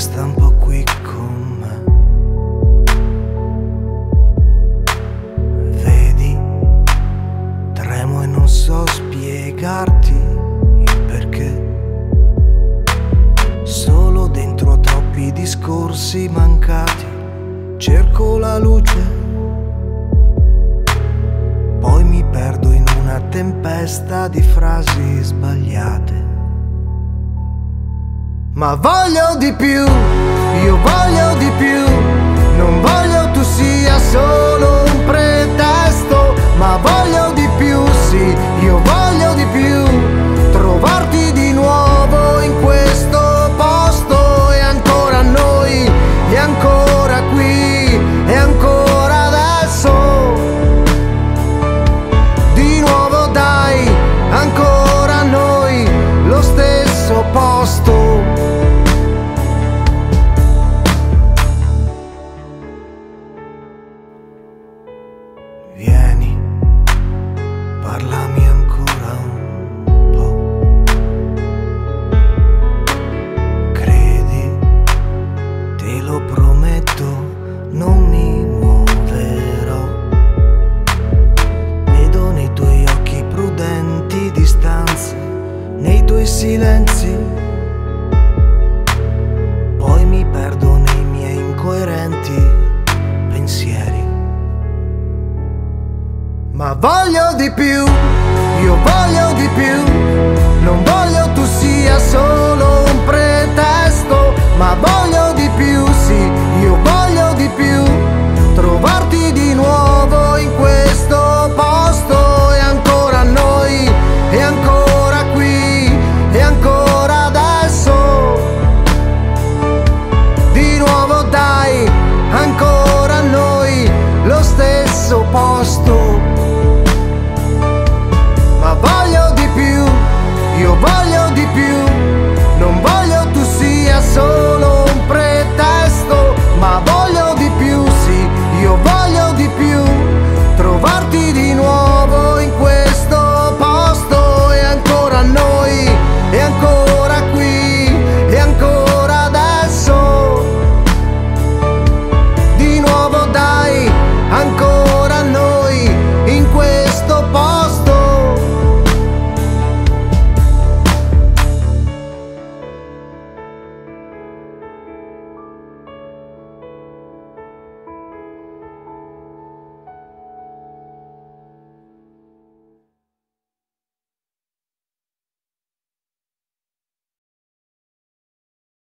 resta un po' qui con me. Vedi, tremo e non so spiegarti il perché. Solo dentro troppi discorsi mancati cerco la luce. Poi mi perdo in una tempesta di frasi sbagliate. Ma voglio di più, io voglio silenzi. Poi mi perdo nei miei incoerenti pensieri. Ma voglio di più,